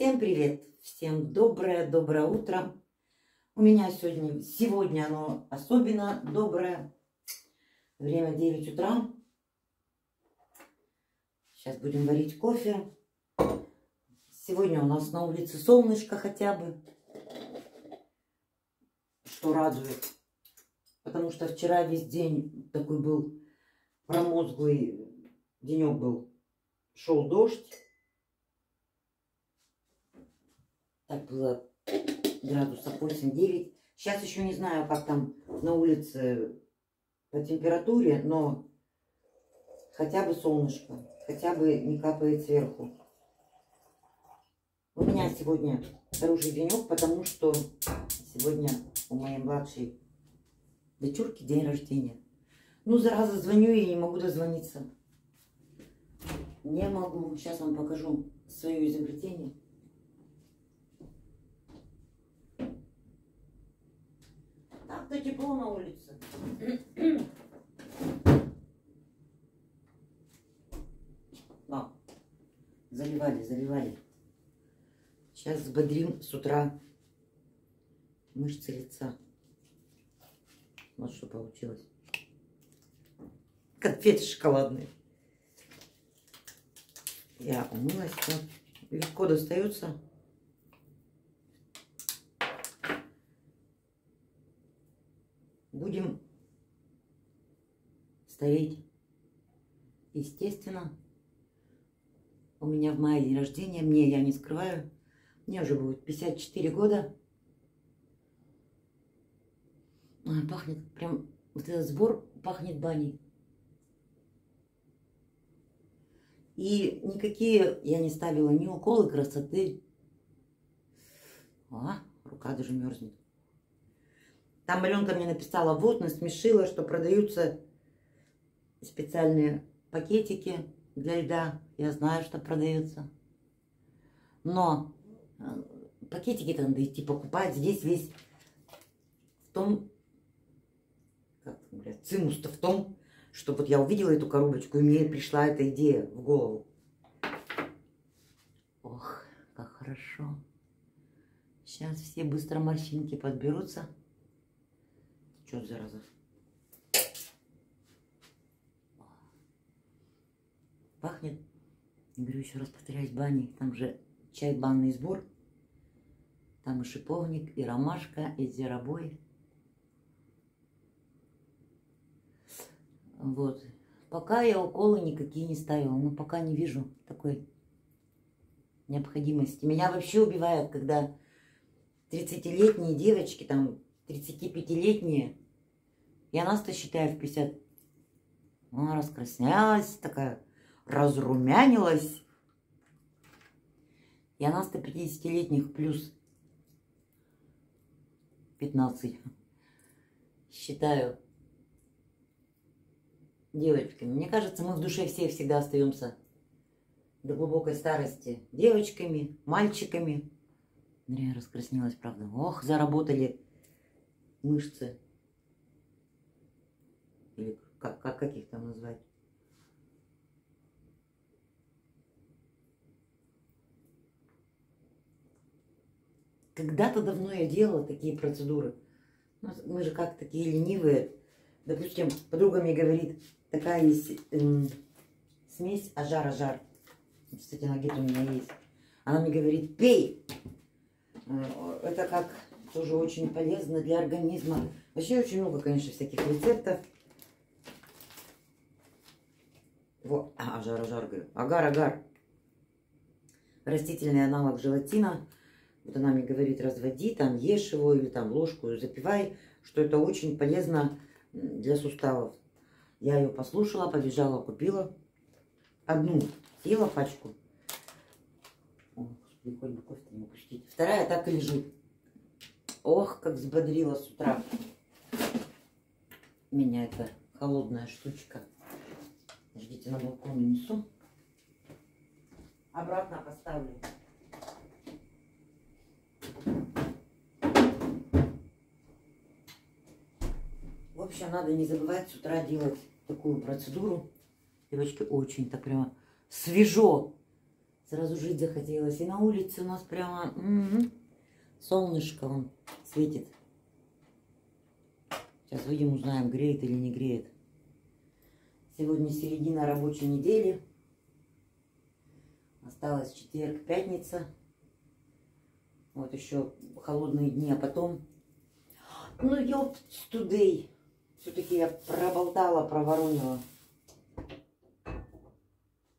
Всем привет! Всем доброе-доброе утро! У меня сегодня, сегодня оно особенно доброе. Время 9 утра. Сейчас будем варить кофе. Сегодня у нас на улице солнышко хотя бы. Что радует. Потому что вчера весь день такой был промозглый денек был. Шел дождь. Так было градусов 8-9. Сейчас еще не знаю, как там на улице по температуре, но хотя бы солнышко, хотя бы не капает сверху. У меня сегодня хороший денек, потому что сегодня у моей младшей дочурки день рождения. Ну, зараза, звоню и не могу дозвониться. Не могу. Сейчас вам покажу свое изобретение. Так-то тепло на улице. О, заливали, заливали. Сейчас взбодрим с утра мышцы лица. Вот что получилось. Конфеты шоколадные. Я умылась. Легко достается. Будем ставить. Естественно, у меня в мае день рождения. Мне, я не скрываю, мне уже будет 54 года. Ой, пахнет прям, вот этот сбор пахнет баней. И никакие я не ставила ни уколы красоты. А, рука даже мерзнет. Там Аленка мне написала, вот, насмешила, что продаются специальные пакетики для льда. Я знаю, что продаются. Но э, пакетики-то надо идти покупать. Здесь весь в том, как говорят, цимус-то в том, что вот я увидела эту коробочку, и мне пришла эта идея в голову. Ох, как хорошо. Сейчас все быстро морщинки подберутся. Что зараза? Пахнет, говорю еще раз повторяюсь, баней. Там же чай, банный сбор. Там и шиповник, и ромашка, и зеробой. Вот. Пока я уколы никакие не ставила, но пока не вижу такой необходимости. Меня вообще убивает, когда 30-летние девочки, там 35-летние, я нас-то считаю в 50, она раскраснялась, такая разрумянилась. И она 150-летних плюс 15. Считаю девочками. Мне кажется, мы в душе все всегда остаемся до глубокой старости девочками, мальчиками. Я раскраснелась, правда. Ох, заработали мышцы. Или как, как, как их там назвать? Когда-то давно я делала такие процедуры. Мы же как такие ленивые. Допустим, подруга мне говорит, такая есть эм, смесь ажар-ажар. Кстати, она где-то у меня есть. Она мне говорит, пей. Э, это как тоже очень полезно для организма. Вообще очень много, конечно, всяких рецептов. Вот, а, ажар-ажар, говорю. Агар-агар. Растительный аналог желатина. Вот она мне говорит, разводи, там ешь его или там ложку запивай, что это очень полезно для суставов. Я ее послушала, побежала, купила одну, съела пачку. О, бы кофе не упустить. Вторая так и лежит. Ох, как взбодрила с утра меня эта холодная штучка. Ждите, на балкон несу. Обратно поставлю. В общем, надо не забывать с утра делать такую процедуру. Девочки, очень так прямо свежо. Сразу жить захотелось. И на улице у нас прямо -м, солнышко он светит. Сейчас выйдем, узнаем, греет или не греет. Сегодня середина рабочей недели. Осталось четверг, пятница. Вот еще холодные дни, а потом... Ну, ёпт, тудей. Все-таки я проболтала, проворонила.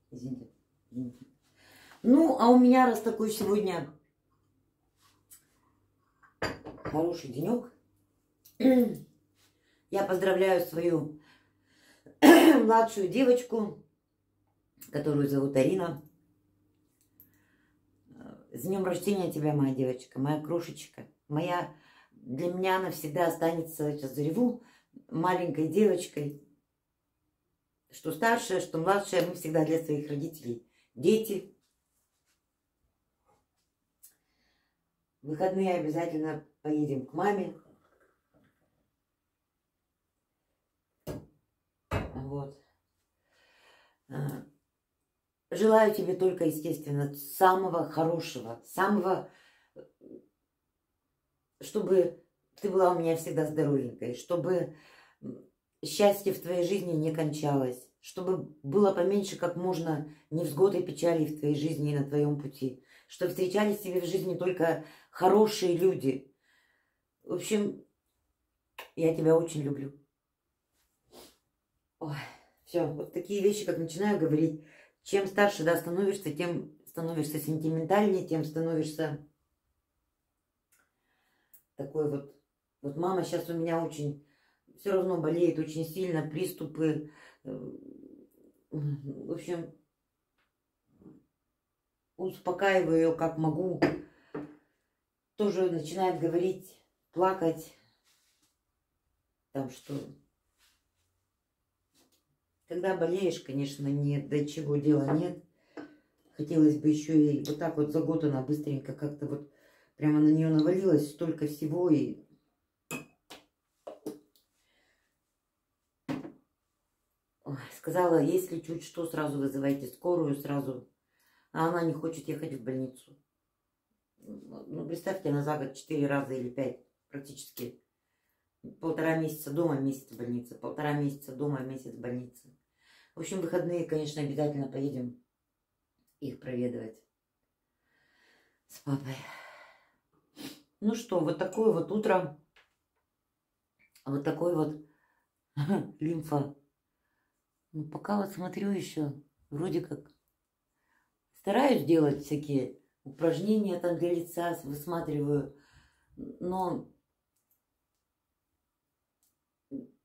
Извините, извините. Ну, а у меня, раз такой сегодня хороший денек, я поздравляю свою младшую девочку, которую зовут Арина. С днем рождения тебя, моя девочка, моя крошечка. Моя, для меня она всегда останется, сейчас зареву, маленькой девочкой. Что старшая, что младшая, мы всегда для своих родителей. Дети, В выходные обязательно поедем к маме. Вот. А, желаю тебе только, естественно, самого хорошего, самого, чтобы ты была у меня всегда здоровенькой, чтобы счастье в твоей жизни не кончалось, чтобы было поменьше как можно невзгод и печали в твоей жизни и на твоем пути, что встречались тебе в жизни только хорошие люди. В общем, я тебя очень люблю. Ой, все, вот такие вещи, как начинаю говорить, чем старше да, становишься, тем становишься сентиментальнее, тем становишься такой вот. Вот мама сейчас у меня очень, все равно болеет очень сильно, приступы. Э, в общем, успокаиваю ее как могу тоже начинает говорить, плакать, там что... Когда болеешь, конечно, нет, до чего дела нет. Хотелось бы еще и вот так вот за год она быстренько как-то вот прямо на нее навалилось столько всего и сказала, если чуть что, сразу вызывайте скорую, сразу. А она не хочет ехать в больницу. Ну, представьте, она за год четыре раза или пять практически. Полтора месяца дома, месяц в больнице. Полтора месяца дома, месяц в больнице. В общем, выходные, конечно, обязательно поедем их проведывать с папой. Ну что, вот такое вот утро. Вот такой вот лимфа. Ну, пока вот смотрю еще, вроде как стараюсь делать всякие упражнения там для лица высматриваю. Но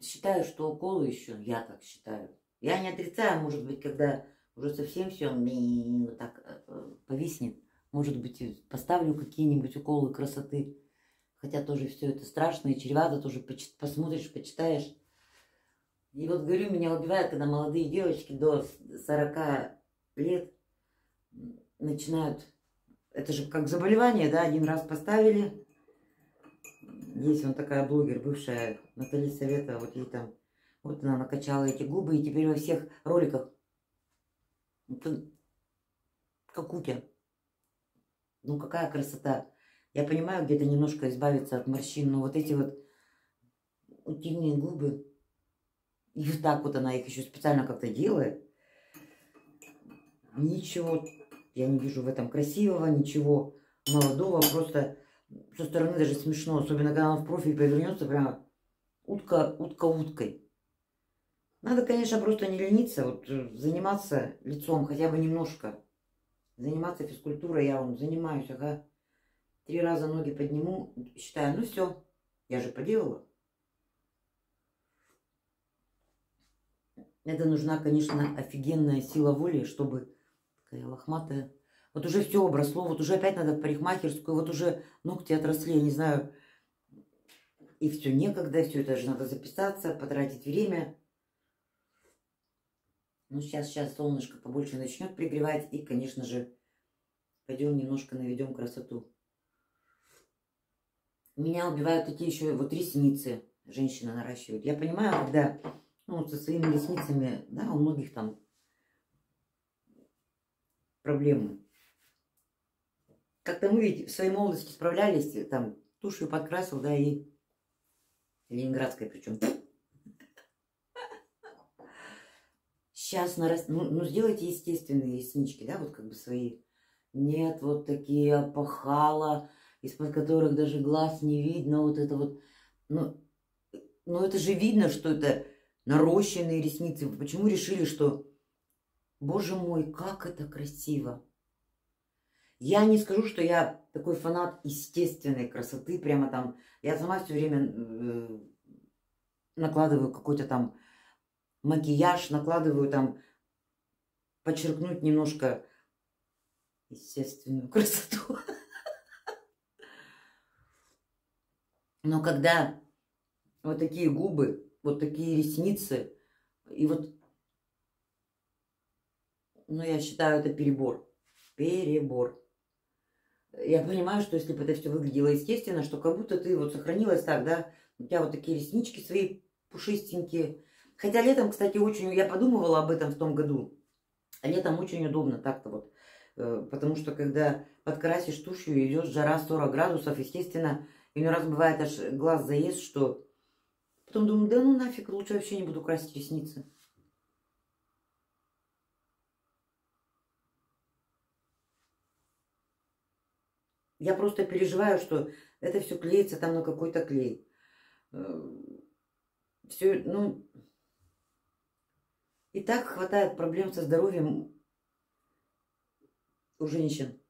считаю, что уколы еще, я так считаю. Я не отрицаю, может быть, когда уже совсем все вот так э, повиснет, может быть, поставлю какие-нибудь уколы красоты. Хотя тоже все это страшно и чревато, тоже посмотришь, почитаешь. И вот говорю, меня убивает, когда молодые девочки до 40 лет начинают это же как заболевание, да, один раз поставили. Есть он такая блогер, бывшая Наталья Совета, вот ей там, вот она накачала эти губы, и теперь во всех роликах, как утя. Ну, какая красота. Я понимаю, где-то немножко избавиться от морщин, но вот эти вот утиные губы, и вот так вот она их еще специально как-то делает. Ничего я не вижу в этом красивого, ничего молодого. Просто со стороны даже смешно. Особенно, когда он в профиль повернется, прямо утка, утка уткой. Надо, конечно, просто не лениться, вот э, заниматься лицом хотя бы немножко. Заниматься физкультурой я вам занимаюсь, ага. Три раза ноги подниму, считаю, ну все, я же поделала. Это нужна, конечно, офигенная сила воли, чтобы такая лохматая. Вот уже все обросло, вот уже опять надо в парикмахерскую, вот уже ногти отросли, я не знаю. И все некогда, все это же надо записаться, потратить время. Ну, сейчас, сейчас солнышко побольше начнет пригревать. И, конечно же, пойдем немножко наведем красоту. Меня убивают такие еще вот ресницы женщина наращивает. Я понимаю, когда ну, со своими ресницами, да, у многих там проблемы. Как-то мы ведь в своей молодости справлялись, там, тушью подкрасил, да, и ленинградской причем. Сейчас нараст... ну, ну, сделайте естественные реснички, да, вот как бы свои. Нет, вот такие опахала, из-под которых даже глаз не видно, вот это вот. Ну, ну это же видно, что это нарощенные ресницы. Почему решили, что, боже мой, как это красиво. Я не скажу, что я такой фанат естественной красоты, прямо там, я сама все время э, накладываю какой-то там макияж, накладываю там, подчеркнуть немножко естественную красоту. Но когда вот такие губы, вот такие ресницы, и вот, ну, я считаю, это перебор. Перебор я понимаю, что если бы это все выглядело естественно, что как будто ты вот сохранилась так, да, у тебя вот такие реснички свои пушистенькие. Хотя летом, кстати, очень, я подумывала об этом в том году, летом очень удобно так-то вот, э, потому что когда подкрасишь тушью, идет жара 40 градусов, естественно, иной раз бывает аж глаз заест, что потом думаю, да ну нафиг, лучше вообще не буду красить ресницы. Я просто переживаю, что это все клеится там на какой-то клей. Э, все, ну, и так хватает проблем со здоровьем у женщин.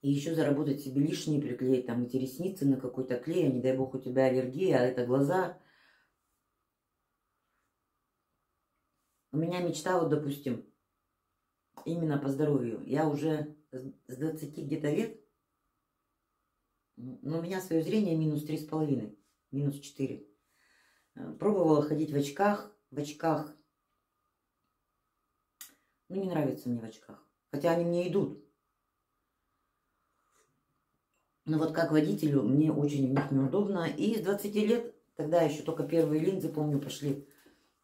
И еще заработать себе лишние приклеить, там эти ресницы на какой-то клей, а не дай бог у тебя аллергия, а это глаза. У меня мечта, вот, допустим, именно по здоровью. Я уже с 20 где-то лет, но у меня свое зрение минус 3,5, минус 4. Э, пробовала ходить в очках, в очках. Ну, не нравится мне в очках. Хотя они мне идут. Но вот как водителю мне очень в них неудобно. И с 20 лет, тогда еще только первые линзы, помню, пошли.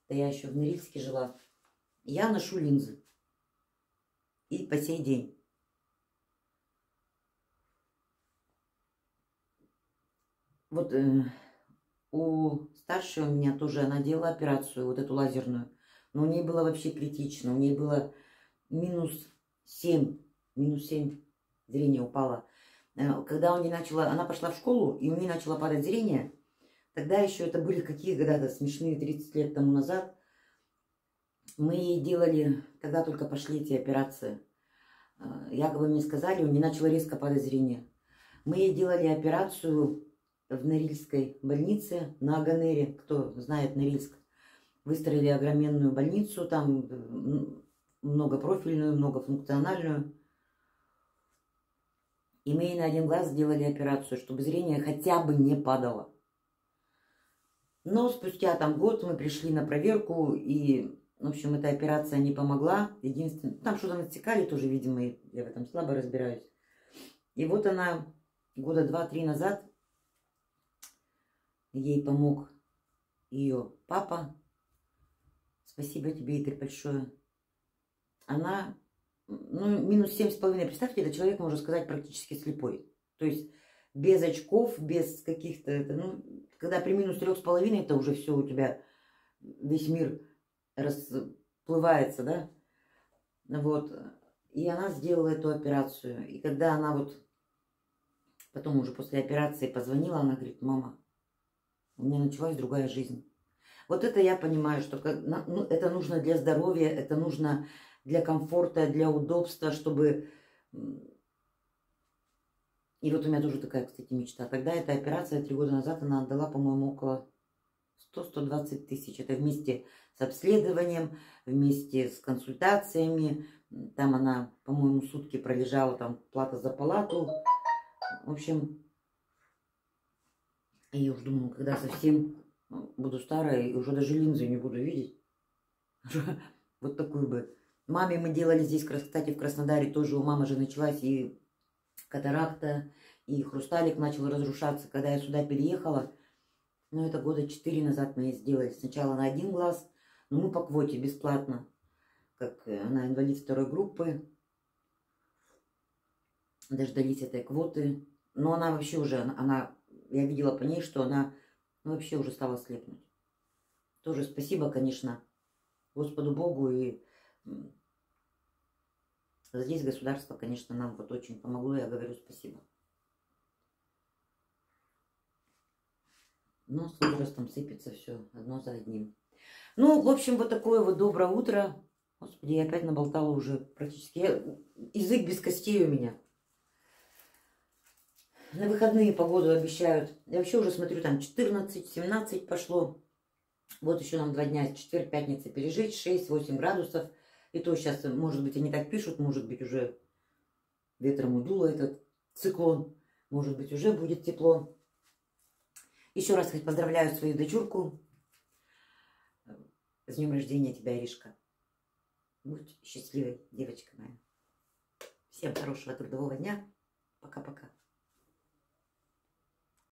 Да я еще в Норильске жила. Я ношу линзы. И по сей день. Вот э, у старшей у меня тоже, она делала операцию, вот эту лазерную. Но у нее было вообще критично. У нее было минус 7, минус 7 зрение упало. Э, когда у нее начала, она пошла в школу, и у нее начало падать зрение, тогда еще это были какие года-то смешные, 30 лет тому назад, мы ей делали, когда только пошли эти операции, э, якобы мне сказали, у нее начало резко падать зрение. Мы ей делали операцию в Норильской больнице на Аганере, кто знает Норильск, выстроили огроменную больницу, там многопрофильную, многофункциональную. И мы ей на один глаз сделали операцию, чтобы зрение хотя бы не падало. Но спустя там год мы пришли на проверку, и, в общем, эта операция не помогла. Единственное, там что-то натекали тоже, видимо, я в этом слабо разбираюсь. И вот она года два-три назад Ей помог ее папа. Спасибо тебе, Игорь, большое. Она, ну, минус семь с половиной. Представьте, этот человек, можно сказать, практически слепой. То есть без очков, без каких-то, это, ну, когда при минус трех с половиной, это уже все у тебя, весь мир расплывается, да? Вот. И она сделала эту операцию. И когда она вот потом уже после операции позвонила, она говорит, мама, у меня началась другая жизнь. Вот это я понимаю, что ну, это нужно для здоровья, это нужно для комфорта, для удобства, чтобы... И вот у меня тоже такая, кстати, мечта. Тогда эта операция три года назад, она отдала, по-моему, около 100-120 тысяч. Это вместе с обследованием, вместе с консультациями. Там она, по-моему, сутки пролежала, там плата за палату. В общем, и я уже думаю, когда совсем ну, буду старая, и уже даже линзы не буду видеть. Вот такую бы. Маме мы делали здесь, кстати, в Краснодаре тоже у мамы же началась и катаракта, и хрусталик начал разрушаться. Когда я сюда переехала, ну, это года четыре назад мы сделали. Сначала на один глаз, но мы по квоте бесплатно, как она инвалид второй группы. дождались этой квоты. Но она вообще уже, она я видела по ней, что она ну, вообще уже стала слепнуть. Тоже спасибо, конечно, Господу Богу. И здесь государство, конечно, нам вот очень помогло. Я говорю спасибо. Но с возрастом сыпется все одно за одним. Ну, в общем, вот такое вот доброе утро. Господи, я опять наболтала уже практически. Я... Язык без костей у меня. На выходные погоду обещают. Я вообще уже смотрю, там 14-17 пошло. Вот еще нам два дня, четверг, пятница пережить, 6-8 градусов. И то сейчас, может быть, они так пишут, может быть, уже ветром удуло этот циклон. Может быть, уже будет тепло. Еще раз хоть поздравляю свою дочурку. С днем рождения тебя, Иришка. Будь счастливой, девочка моя. Всем хорошего трудового дня. Пока-пока.